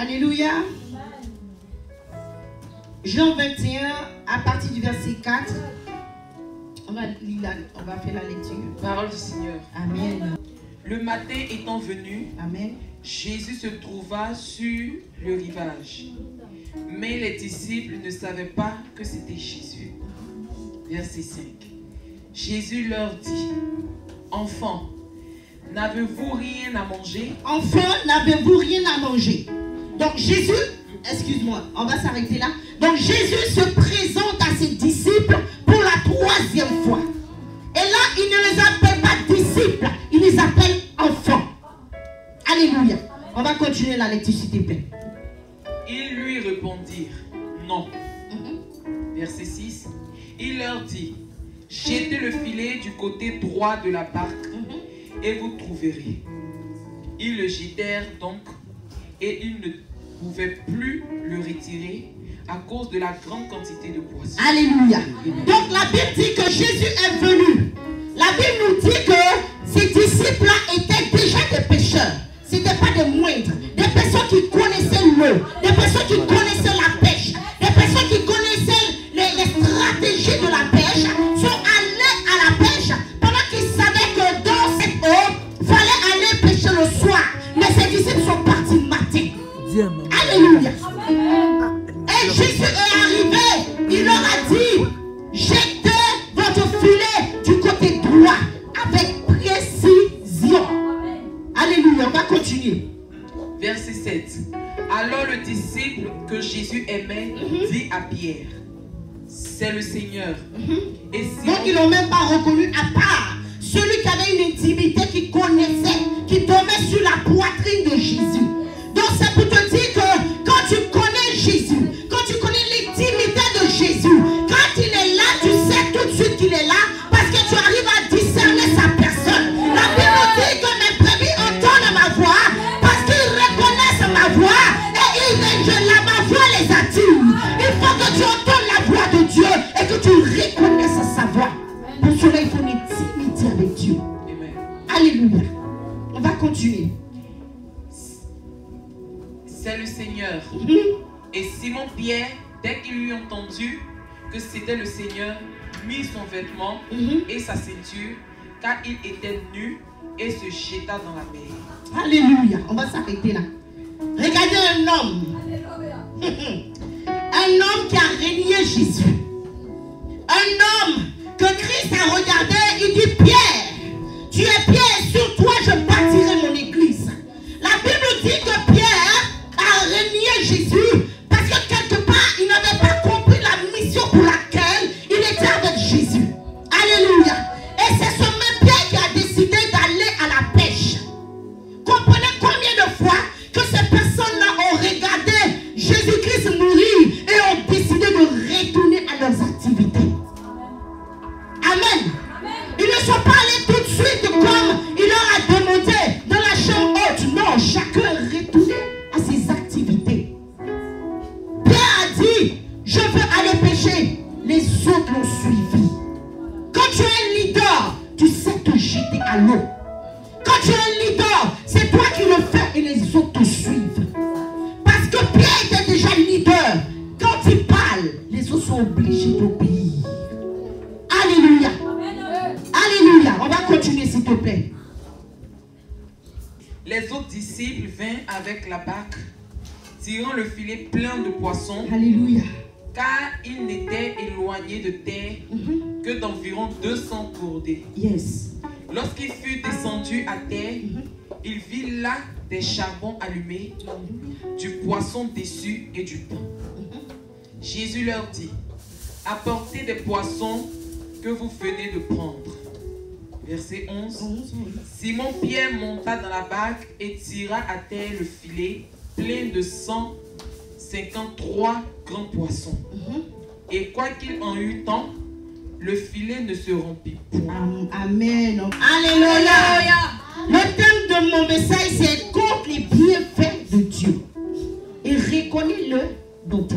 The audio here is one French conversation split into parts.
Alléluia. Jean 21, à partir du verset 4. On va, lire la- on va faire la lecture. Parole du Seigneur. Amen. Le matin étant venu, Amen. Jésus se trouva sur le rivage. Mais les disciples ne savaient pas que c'était Jésus. Verset 5. Jésus leur dit, Enfants, n'avez-vous rien à manger? Enfants, n'avez-vous rien à manger? Donc Jésus, excuse-moi, on va s'arrêter là. Donc Jésus se présente à ses disciples pour la troisième fois. Et là, il ne les appelle pas disciples, il les appelle enfants. Alléluia. On va continuer la lecture, s'il te plaît. Ils lui répondirent, Non. Mhm. Verset 6. Il leur dit, Jetez le filet du côté droit de la barque Mhm. et vous trouverez. Ils le jetèrent donc et ils ne pouvaient plus le retirer à cause de la grande quantité de poissons. Alléluia. Donc la Bible dit que Jésus est venu. La Bible nous dit que ces disciples-là étaient déjà des pécheurs. Ce n'étaient pas des moindres. Des personnes qui connaissaient l'eau. Des personnes qui connaissaient Alors le disciple que Jésus aimait dit à Pierre, C'est le Seigneur. Et Simon, Donc ils n'ont même pas reconnu à part celui qui avait une intimité, qui connaissait, qui tombait sur la poitrine de Jésus. Que c'était le Seigneur, mit son vêtement Mhm. et sa ceinture, car il était nu, et se jeta dans la mer. Alléluia. On va s'arrêter là. Regardez un homme. un homme qui a régné Jésus. Un homme que Christ a regardé. Il dit Pierre, tu es Pierre, tu es un leader, tu sais te jeter à l'eau. Quand tu es un leader, c'est toi qui le fais et les autres te suivent. Parce que Pierre était déjà leader. Quand il parle, les autres sont obligés d'obéir. Alléluia. Alléluia. On va continuer s'il te plaît. Les autres disciples vinrent avec la barque, tirant le filet plein de poissons, Alléluia. Car ils n'étaient éloignés de terre Mhm. que d'environ 200 courdées. Yes. Lorsqu'il fut descendu à terre, il vit là des charbons allumés, du poisson dessus et du pain. Jésus leur dit, apportez des poissons que vous venez de prendre. Verset 11. Simon Pierre monta dans la barque et tira à terre le filet plein de 153 grands poissons. Mhm. Et quoiqu'il en eût tant, le filet ne se rompit point. Am- Amen. Alléluia. Le thème de mon message, c'est contre les bienfaits de Dieu. Et reconnais-le dans tes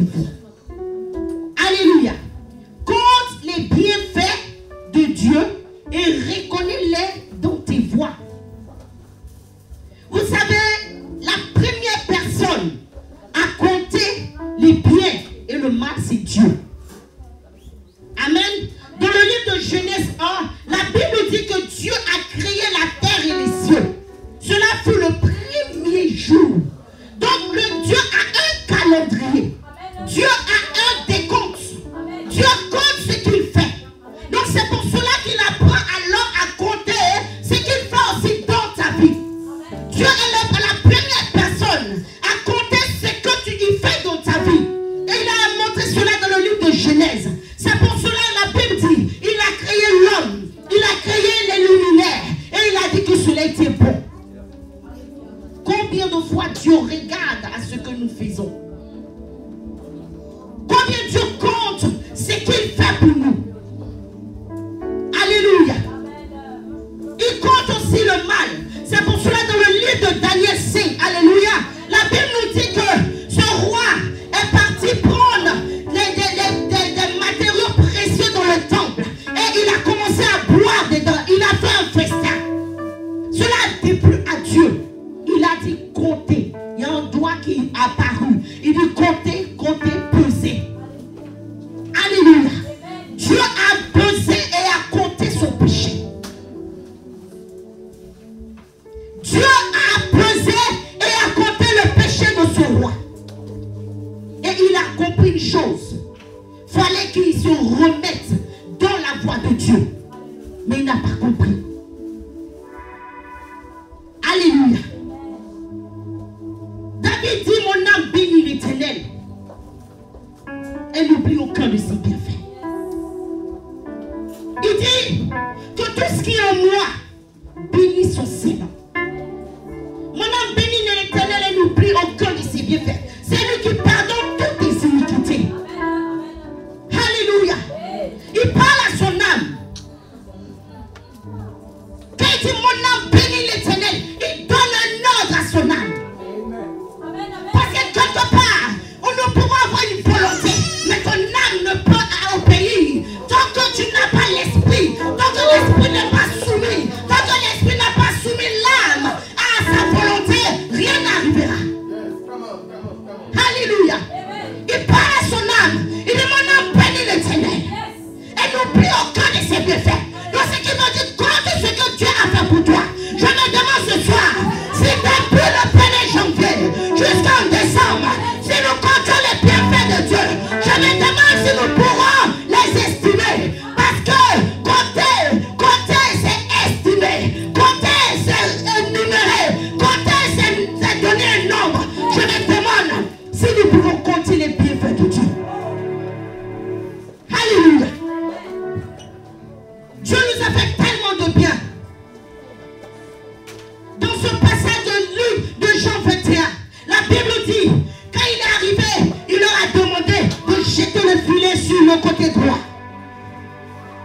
dit, quand il est arrivé, il leur a demandé de jeter le filet sur le côté droit.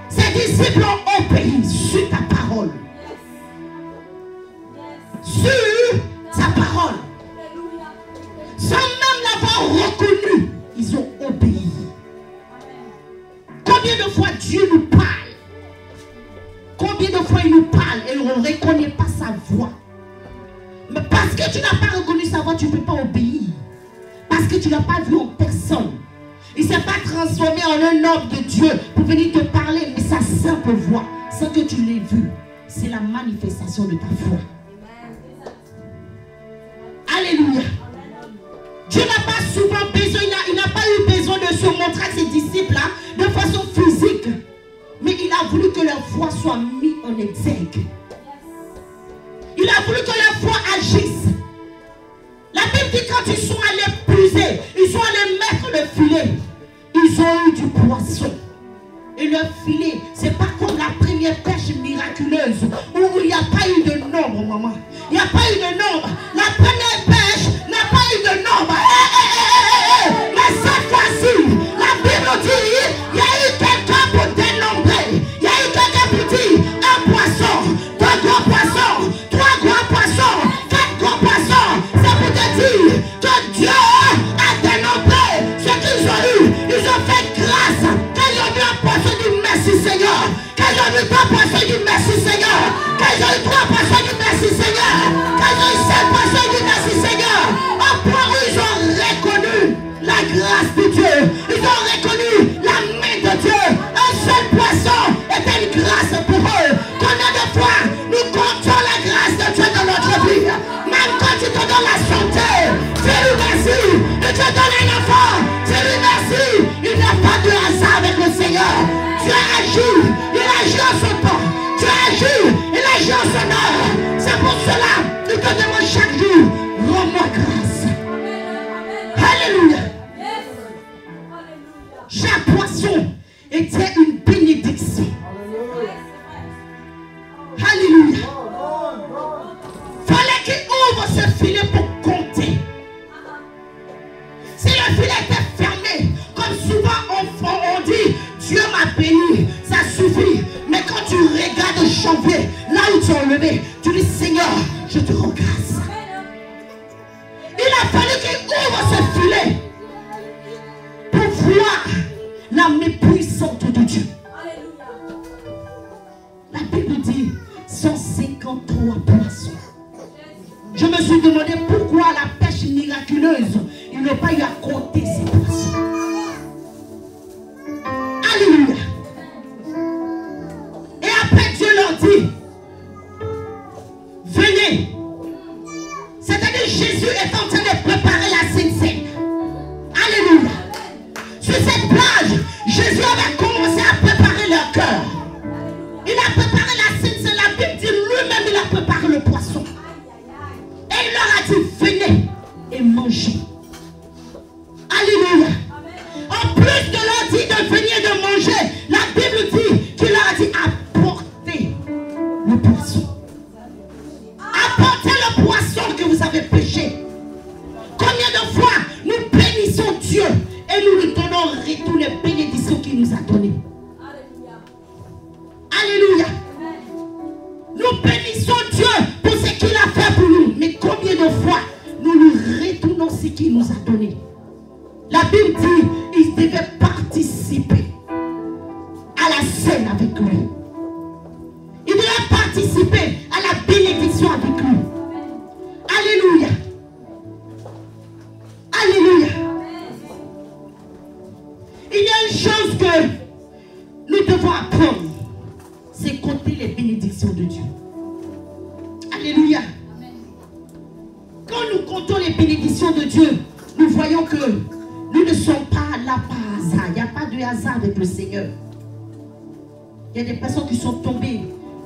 Ses disciples ont obéi sur ta parole. Sur ta parole. Sans même l'avoir reconnu, ils ont obéi. Combien de fois Dieu nous parle? Combien de fois il nous parle et on ne reconnaît pas sa voix? Mais parce que tu n'as pas tu ne l'as pas vu en personne. Il ne s'est pas transformé en un homme de Dieu pour venir te parler, mais sa simple voix, sans que tu l'aies vu, c'est la manifestation de ta foi. Alléluia. Dieu n'a pas souvent besoin, il n'a- pas eu besoin de se montrer à ses disciples-là de façon physique. Mais il a voulu que leur foi soit mise en exergue. Il a voulu que leur foi agisse. La Bible dit quand ils sont ils sont allés mettre le filet. Ils ont eu du poisson. Et le filet, c'est pas comme la première pêche miraculeuse où il n'y a pas eu de nombre, maman. Il n'y a pas eu de nombre. Merci Seigneur. Quand ils ont eu trois ils disent merci Seigneur. Quand ils ont eu cinq poissons, ils disent merci Seigneur. Point où ils ont reconnu la grâce de Dieu. Ils ont reconnu la main de Dieu. Un seul poisson était une grâce pour eux. Combien de fois nous comptons la grâce de Dieu dans notre vie? Même quand tu te donnes la santé, dis-lui merci. Et tu donnes un enfant, dis-lui merci. Il n'y a pas de hasard avec le Seigneur. Tu as agi, il agit en son cela nous demandons chaque jour,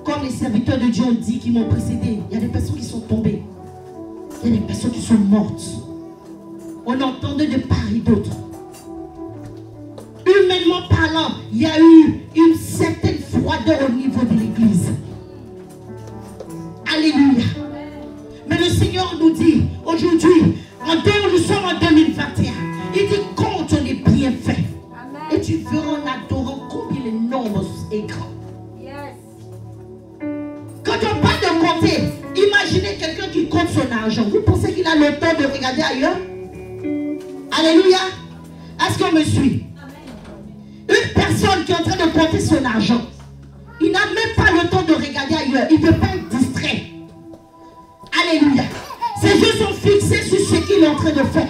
Comme les serviteurs de Dieu ont dit, qui m'ont précédé. Il y a des personnes qui sont tombées. Il y a des personnes qui sont mortes. On entendait de part et d'autre. Humainement parlant, il y a eu une certaine froideur au niveau de l'Église. Alléluia. Mais le Seigneur nous dit aujourd'hui, en nous sommes en 2021. Il dit, compte les bienfaits. Et tu verras Imaginez quelqu'un qui compte son argent. Vous pensez qu'il a le temps de regarder ailleurs? Alléluia. Est-ce qu'on me suit? Une personne qui est en train de compter son argent, il n'a même pas le temps de regarder ailleurs. Il ne peut pas être distrait. Alléluia. Ses yeux sont fixés sur ce qu'il est en train de faire.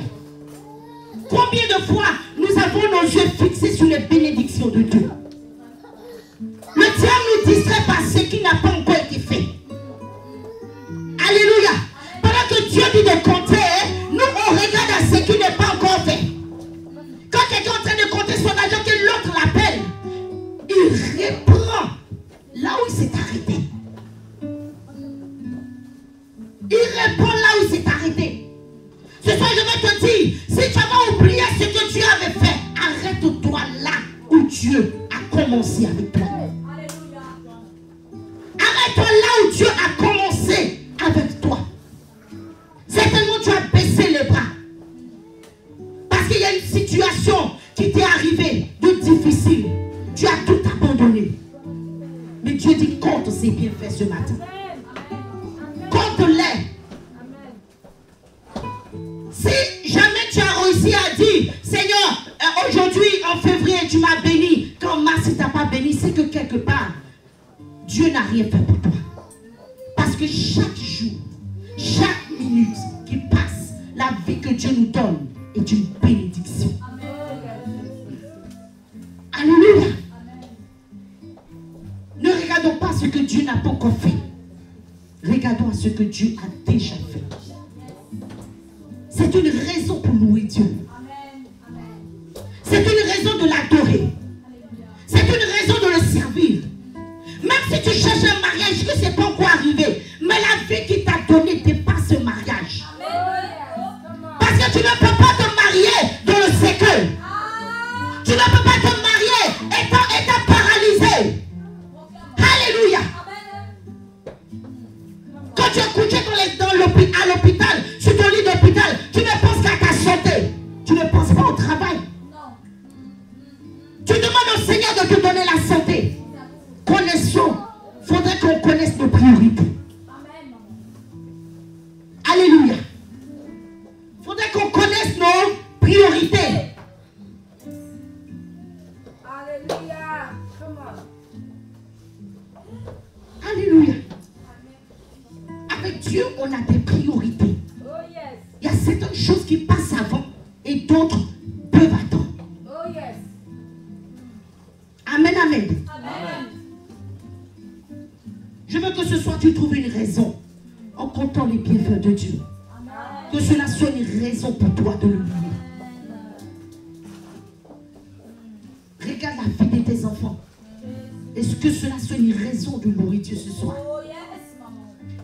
Combien de fois nous avons nos yeux fixés sur les bénédictions de Dieu? Si jamais tu as réussi à dire, Seigneur, euh, aujourd'hui, en février, tu m'as béni. Quand mars, il t'a pas béni, c'est que quelque part, Dieu n'a rien fait pour toi. Parce que chaque tu es couché dans l'hôpital, sur ton lit d'hôpital, Est-ce que cela soit une raison de nourriture ce soir?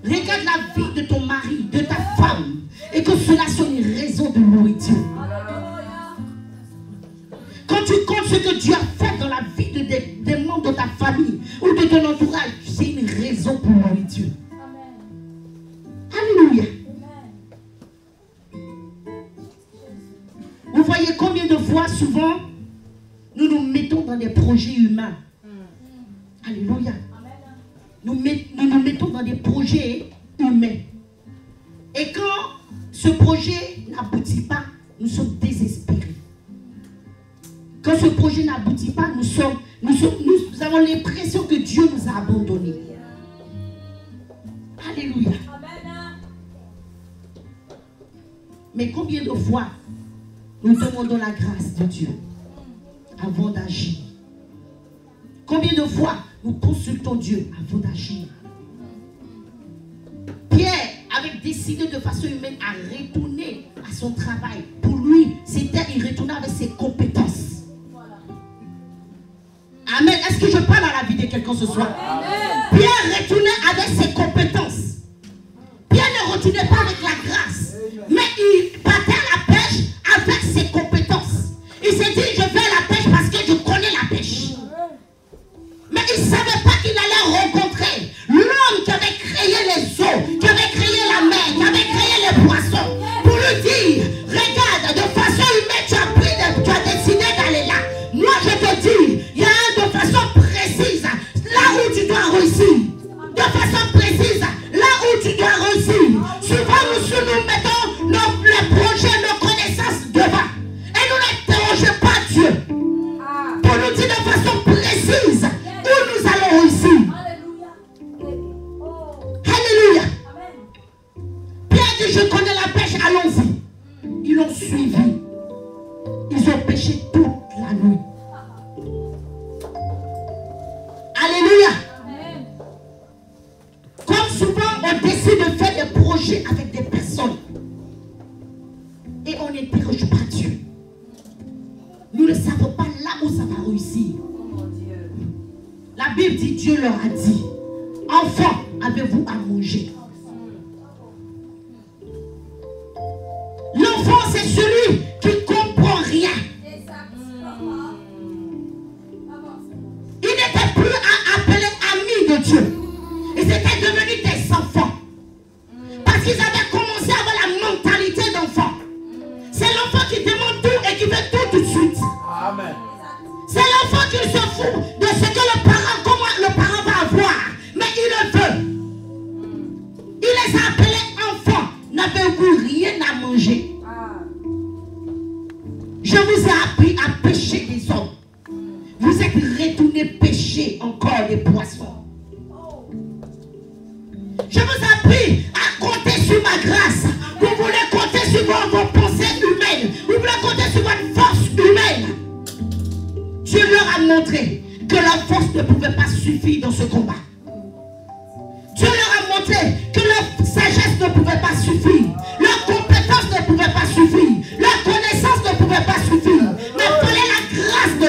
Regarde la vie de ton mari, de ta femme, et que cela soit une raison de nourriture. Quand tu comptes ce que Dieu a fait dans la vie de, des membres de ta famille ou de ton entourage, c'est une raison pour nourriture. Alléluia. Vous voyez combien de fois souvent nous nous mettons dans des projets humains? Alléluia. Nous, nous mettons dans des projets humains. Et quand ce projet n'aboutit pas, nous sommes désespérés. Quand ce projet n'aboutit pas, nous, sommes, nous, sommes, nous avons l'impression que Dieu nous a abandonnés. Alléluia. Mais combien de fois nous demandons la grâce de Dieu avant d'agir? Combien de fois nous consultons Dieu avant d'agir. Pierre avait décidé de façon humaine à retourner à son travail. Pour lui, c'était il retournait avec ses compétences. Amen. Est-ce que je parle à la vie de quelqu'un ce soir? Pierre retournait avec ses compétences. Pierre ne retournait pas avec la grâce.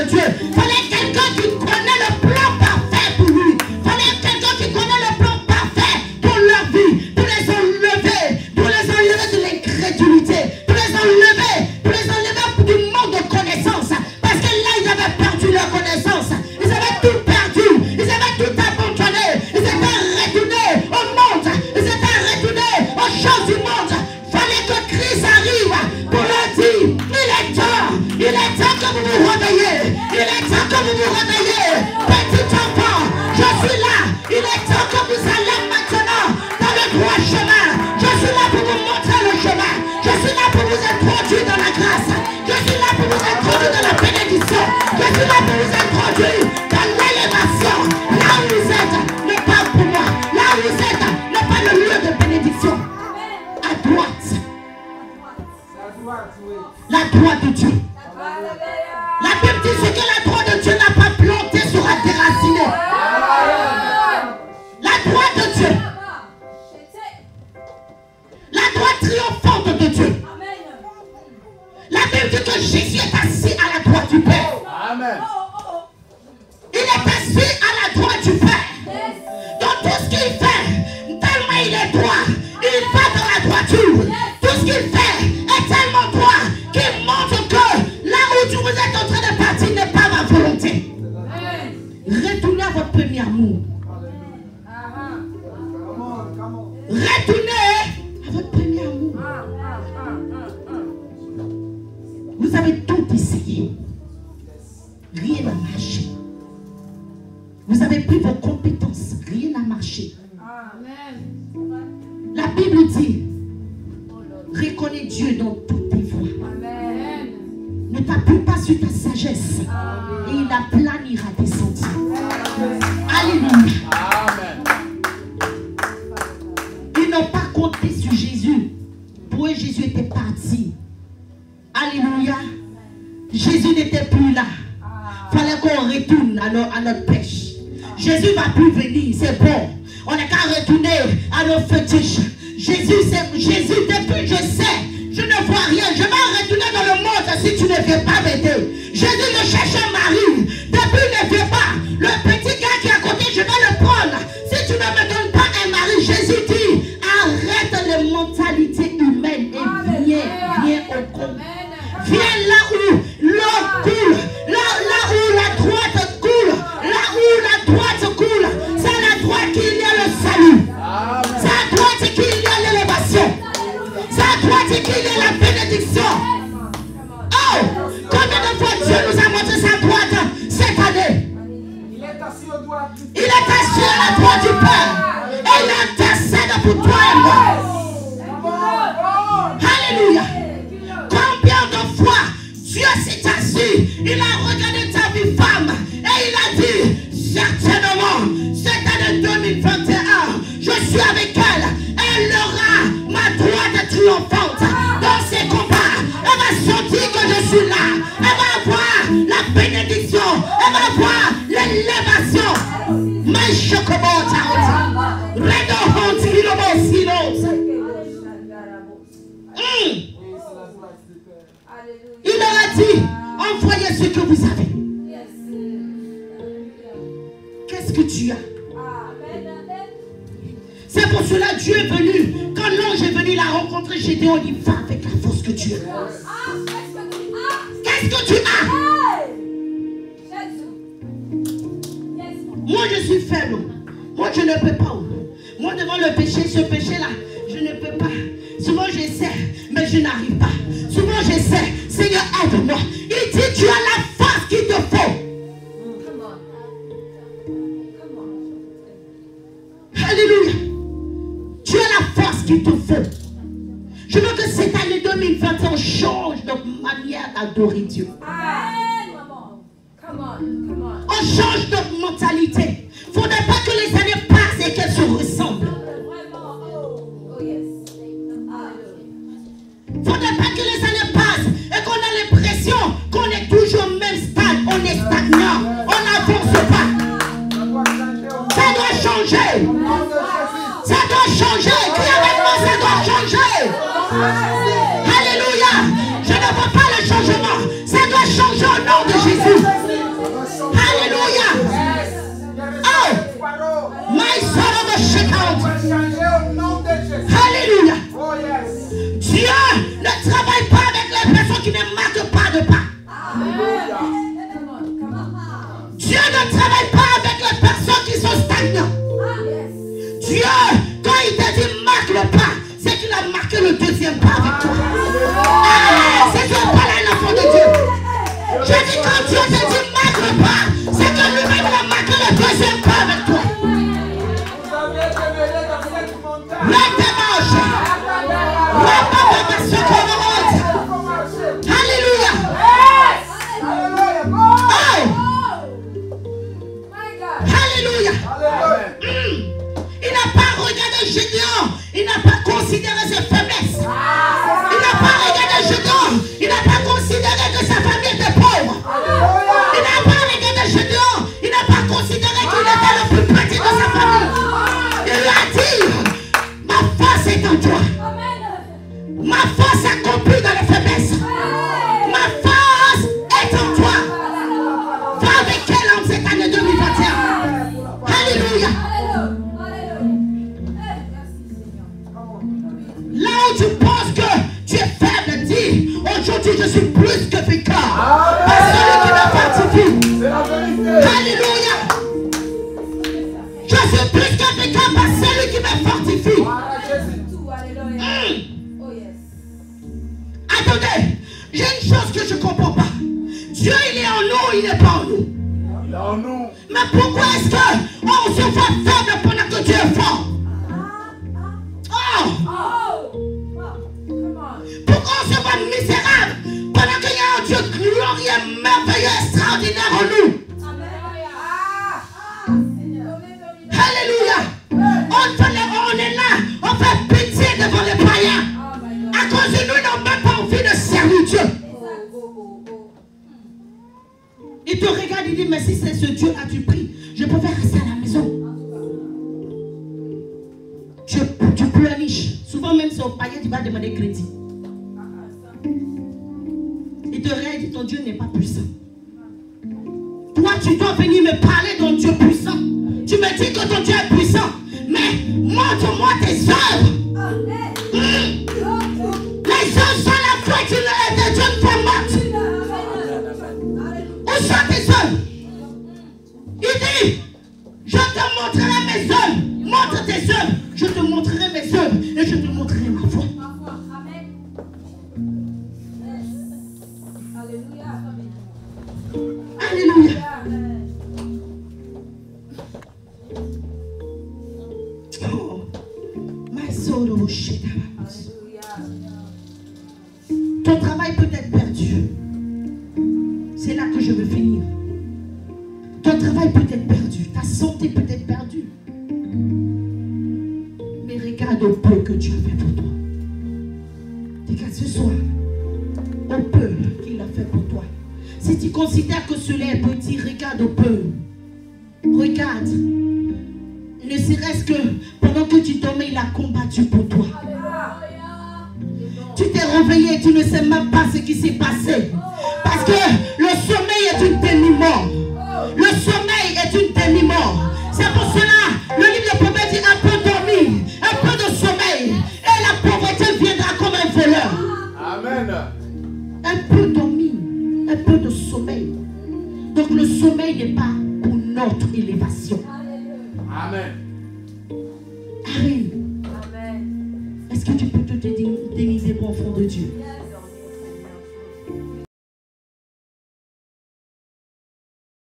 四 la droite de Dieu. La Bible dit ce que la droite de Dieu n'a pas planté sera déraciné. La droite de Dieu, la droite triomphante de Dieu. La Bible dit que Jésus est assis à la droite du Père. Amen. Il est assis premier amour. Retournez à votre premier amour. Vous avez tout essayé. Rien n'a marché. Vous avez pris vos compétences. Rien n'a marché. La Bible dit, reconnais Dieu dans toutes tes voies. Ne t'appuie pas sur ta sagesse. Et il aplanira tes sentiers. Ils n'ont pas compté sur Jésus. Pour eux, Jésus était parti. Alléluia. Jésus n'était plus là. Fallait qu'on retourne à, nos- à notre pêche. Jésus va plus venir, c'est bon. On n'a qu'à retourner à nos fétiches. Jésus, Jésus, depuis je sais, je ne vois rien. Je vais retourner dans le monde si tu ne viens pas m'aider. Jésus ne cherche un mari. Depuis ne vient pas. Je vais le prendre. Si tu ne me donnes pas un mari, Jésus dit, arrête les mentalités humaines et viens, viens au compte. Viens là où l'eau coule, là, là où la droite coule, là où la droite coule. C'est à la droite qu'il y a le salut. C'est à droite qu'il y a l'élévation. C'est à droite qu'il y a la bénédiction. Oh, combien de fois Dieu nous a moi. Alléluia. Combien de fois Dieu s'est assis, il a regardé ta vie femme et il a dit, certainement, cette année 2021, je suis avec elle. Elle aura ma droite triomphante dans ses combats. Elle va sentir que je suis là. Elle va avoir la bénédiction. Elle va avoir l'élévation. Mais chocobota. Redo honte, Oui, c'est la droite du Père. Il leur a dit, envoyez ce que vous avez. Qu'est-ce que tu as? C'est pour cela Dieu est venu. Quand l'ange est venu la rencontrer, Gédéon dit, va avec la force que tu as. Qu'est-ce que tu as? Moi, je suis faible. Moi, je ne peux pas. Moi, devant le péché, ce péché-là, je ne peux pas. Souvent, j'essaie, mais je n'arrive pas. Souvent, j'essaie. Seigneur, aide-moi. Il dit, tu as la force qu'il te faut. Alléluia. Tu as la force qu'il te faut. Je veux que cette année 2021 change notre manière d'adorer Dieu. On change notre mentalité. Il ne faudrait pas que que les années passent et qu'on a l'impression qu'on est toujours au même stade. On est stagnant. On n'avance pas. Ça doit changer Ça doit changer. Crie avec moi, ça doit changer. Travaille pas avec les personnes qui sont stagnantes. Dieu, quand il t'a dit marque le pas, c'est qu'il a marqué le deuxième pas avec toi. Ah, c'est toi pas là, l'enfant de Dieu. J'ai dit quand Dieu t'a dit marque le pas, c'est que lui-même a marqué le deuxième pas avec toi. Avez demeuré plus petit de sa famille. Il a dit, ma force est en toi. Ma force accomplie dans les faiblesses. Ma force est en toi. Va avec quel homme cette année 2021 Alléluia. Là où tu penses que tu es faible, dis aujourd'hui je suis plus que vainqueur. Je suis plus que vainqueur par celui qui me fortifie. Voilà Jésus. Hmm. Attendez, j'ai une chose que je ne comprends pas. Dieu, il est en nous, il n'est pas en nous. Il est en nous. Mais pourquoi est-ce que on se voit faible pendant que Dieu est fort? Oh Pourquoi on se voit misérable on, on est là, on fait pitié devant les païens. À cause de nous, ils n'ont même pas envie de servir Dieu. Il te regarde, il dit, mais si c'est ce Dieu là tu pries, je préfère rester à la maison. Tu, tu pleurniches. Souvent même c'est au païen, tu vas demander crédit. Il te regarde, dit, ton Dieu n'est pas puissant. Toi, tu dois venir me parler d'un Dieu puissant. Tu me dis que ton Dieu est puissant. Mais montre-moi tes œuvres. Hmm. Les œuvres sont la foi est de Dieu une fois morte. Où sont tes œuvres Il dit, je te montrerai mes œuvres. Montre tes œuvres. Au peu que Dieu a fait pour toi. Regarde ce soir. Au peu qu'il a fait pour toi. Si tu considères que cela est petit, regarde au peu. Regarde. Ne serait-ce que pendant que tu dormais, il a combattu pour toi. Tu t'es réveillé, tu ne sais même pas ce qui s'est passé. Parce que le sommeil est une demi-mort. Le sommeil est une demi-mort. C'est pour cela, Un peu dormi, un peu de sommeil. Donc le sommeil n'est pas pour notre élévation. Amen. Amen. Est-ce que tu peux te dé- délivrer, bon enfant de Dieu?